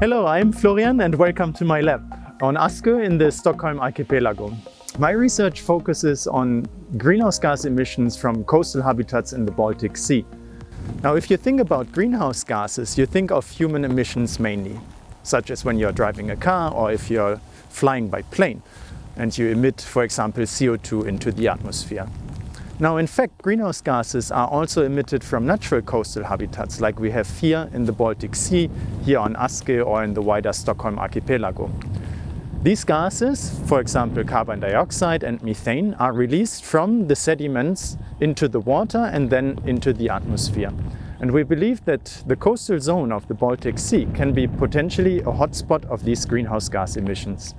Hello, I'm Florian and welcome to my lab on Askö in the Stockholm archipelago. My research focuses on greenhouse gas emissions from coastal habitats in the Baltic Sea. Now, if you think about greenhouse gases, you think of human emissions mainly, such as when you're driving a car or if you're flying by plane and you emit, for example, CO2 into the atmosphere. Now, in fact, greenhouse gases are also emitted from natural coastal habitats like we have here in the Baltic Sea, here on Askö or in the wider Stockholm archipelago. These gases, for example carbon dioxide and methane, are released from the sediments into the water and then into the atmosphere. And we believe that the coastal zone of the Baltic Sea can be potentially a hotspot of these greenhouse gas emissions.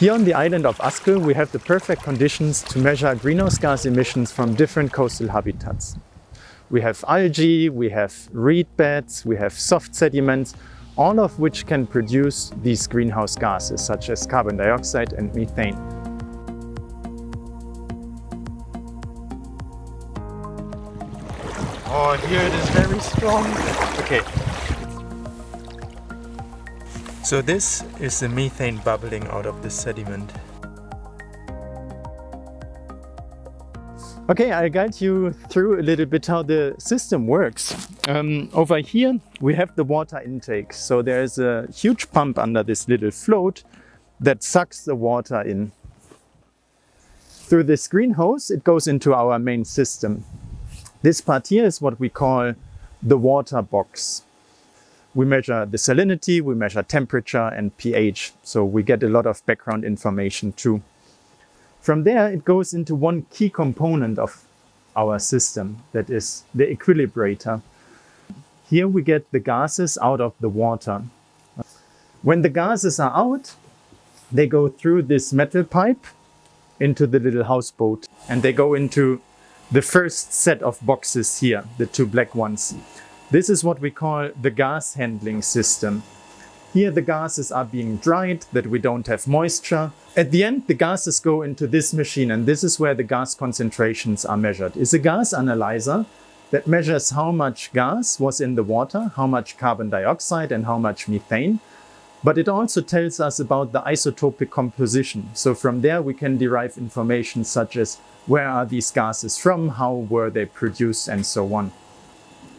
Here on the island of Askö, we have the perfect conditions to measure greenhouse gas emissions from different coastal habitats. We have algae, we have reed beds, we have soft sediments, all of which can produce these greenhouse gases such as carbon dioxide and methane. Oh, here it is very strong. Okay. So this is the methane bubbling out of the sediment. Okay, I'll guide you through a little bit how the system works. Um, over here, we have the water intake. So there's a huge pump under this little float that sucks the water in. Through this green hose, it goes into our main system. This part here is what we call the water box. We measure the salinity, we measure temperature and pH. So we get a lot of background information too. From there, it goes into one key component of our system, that is the equilibrator. Here we get the gases out of the water. When the gases are out, they go through this metal pipe into the little houseboat and they go into the first set of boxes here, the two black ones. This is what we call the gas handling system. Here the gases are being dried, that we don't have moisture. At the end, the gases go into this machine and this is where the gas concentrations are measured. It's a gas analyzer that measures how much gas was in the water, how much carbon dioxide and how much methane. But it also tells us about the isotopic composition. So from there we can derive information such as where are these gases from, how were they produced and so on.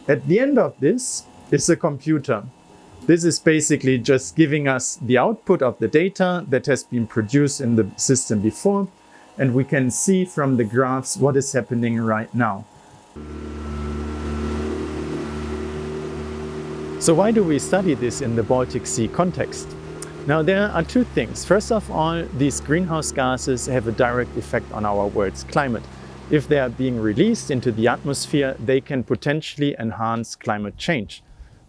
At the end of this is a computer this is basically just giving us the output of the data that has been produced in the system before, and we can see from the graphs what is happening right now. So why do we study this in the Baltic Sea context? Now there are two things. First of all, these greenhouse gases have a direct effect on our world's climate. If they are being released into the atmosphere, they can potentially enhance climate change.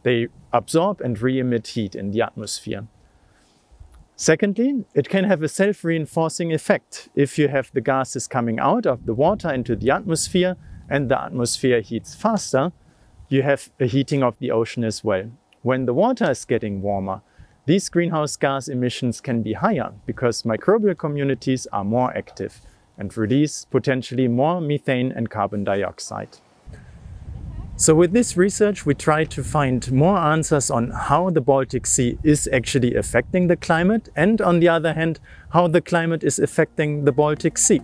They absorb and re-emit heat in the atmosphere. Secondly, it can have a self-reinforcing effect. If you have the gases coming out of the water into the atmosphere and the atmosphere heats faster, you have a heating of the ocean as well. When the water is getting warmer, these greenhouse gas emissions can be higher because microbial communities are more active and release potentially more methane and carbon dioxide. So with this research, we try to find more answers on how the Baltic Sea is actually affecting the climate and on the other hand, how the climate is affecting the Baltic Sea.